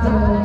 Amen.